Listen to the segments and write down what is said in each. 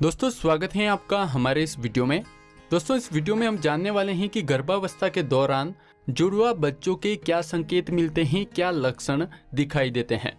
दोस्तों, स्वागत है आपका हमारे इस वीडियो में। दोस्तों, इस वीडियो में हम जानने वाले हैं कि गर्भावस्था के दौरान जुड़वा बच्चों के क्या संकेत मिलते हैं, क्या लक्षण दिखाई देते हैं।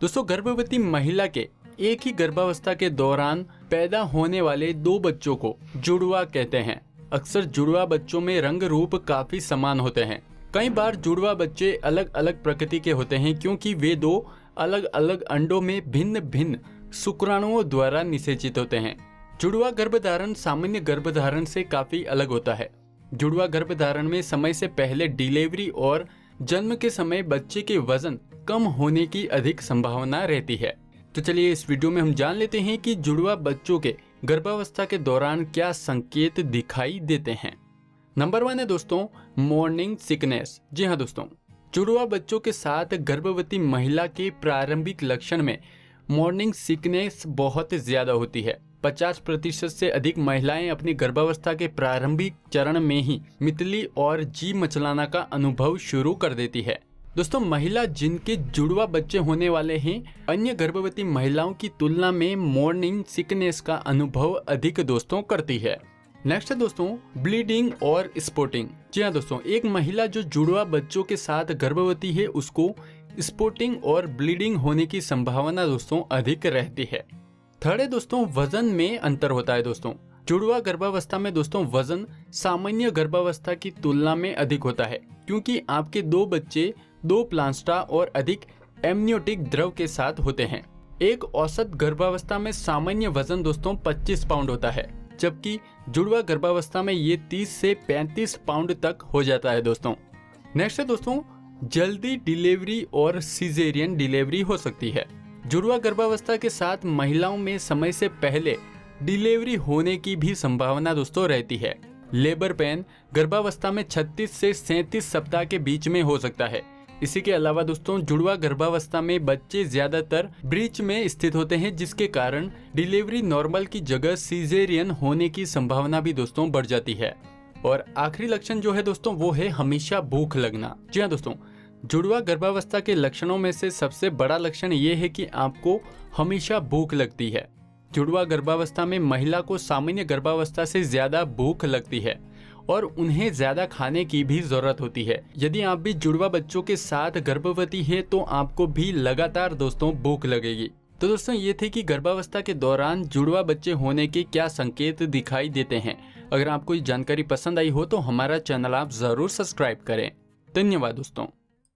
दोस्तों, गर्भवती महिला के एक ही गर्भावस्था के दौरान पैदा होने वाले दो बच्चों को जुड़वा कहते हैं। अक्सर जुड़वा बच्चों में रंग रूप काफ़ी समान होते हैं। कई बार जुड़वा बच्चे अलग अलग प्रकृति के होते हैं, क्योंकि वे दो अलग अलग अंडों में भिन्न भिन्न शुक्राणुओं द्वारा निषेचित होते हैं। जुड़वा गर्भधारण सामान्य गर्भधारण से काफ़ी अलग होता है। जुड़वा गर्भधारण में समय से पहले डिलीवरी और जन्म के समय बच्चे के वज़न कम होने की अधिक संभावना रहती है। तो चलिए इस वीडियो में हम जान लेते हैं कि जुड़वा बच्चों के गर्भावस्था के दौरान क्या संकेत दिखाई देते हैं। नंबर वन है दोस्तों मॉर्निंग सिकनेस जी हाँ दोस्तों, जुड़वा बच्चों के साथ गर्भवती महिला के प्रारंभिक लक्षण में मॉर्निंग सिकनेस बहुत ज़्यादा होती है। 50 प्रतिशत से अधिक महिलाएँ अपनी गर्भावस्था के प्रारंभिक चरण में ही मितली और जी मचलाना का अनुभव शुरू कर देती है। दोस्तों, महिला जिनके जुड़वा बच्चे होने वाले हैं, अन्य गर्भवती महिलाओं की तुलना में मॉर्निंग सिकनेस का अनुभव अधिक दोस्तों करती है। नेक्स्ट है दोस्तों ब्लीडिंग और स्पोर्टिंग जी हाँ दोस्तों, एक महिला जो जुड़वा बच्चों के साथ गर्भवती है, उसको स्पोर्टिंग और ब्लीडिंग होने की संभावना दोस्तों अधिक रहती है। थर्ड है दोस्तों, वज़न में अंतर होता है दोस्तों। जुड़वा गर्भावस्था में दोस्तों, वज़न सामान्य गर्भावस्था की तुलना में अधिक होता है, क्योंकि आपके दो बच्चे, दो प्लास्टा और अधिक एमनियोटिक द्रव के साथ होते हैं। एक औसत गर्भावस्था में सामान्य वज़न दोस्तों 25 पाउंड होता है, जबकि जुड़वा गर्भावस्था में ये 30 से 35 पाउंड तक हो जाता है दोस्तों। नेक्स्ट है दोस्तों जल्दी डिलीवरी और सीजेरियन डिलीवरी हो सकती है। जुड़वा गर्भावस्था के साथ महिलाओं में समय से पहले डिलीवरी होने की भी संभावना दोस्तों रहती है। लेबर पेन गर्भावस्था में 36 से 37 सप्ताह के बीच में हो सकता है। इसी के अलावा दोस्तों, जुड़वा गर्भावस्था में बच्चे ज़्यादातर ब्रीच में स्थित होते हैं, जिसके कारण डिलीवरी नॉर्मल की जगह सीजेरियन होने की संभावना भी दोस्तों बढ़ जाती है। और आखिरी लक्षण जो है दोस्तों, वो है हमेशा भूख लगना। जी हाँ दोस्तों जुड़वा गर्भावस्था के लक्षणों में से सबसे बड़ा लक्षण ये है कि आपको हमेशा भूख लगती है। जुड़वा गर्भावस्था में महिला को सामान्य गर्भावस्था से ज़्यादा भूख लगती है और उन्हें ज़्यादा खाने की भी ज़रूरत होती है। यदि आप भी जुड़वा बच्चों के साथ गर्भवती है तो आपको भी लगातार दोस्तों भूख लगेगी। तो दोस्तों, ये थे कि गर्भावस्था के दौरान जुड़वा बच्चे होने के क्या संकेत दिखाई देते हैं। अगर आपको ये जानकारी पसंद आई हो तो हमारा चैनल आप ज़रूर सब्सक्राइब करें। धन्यवाद दोस्तों।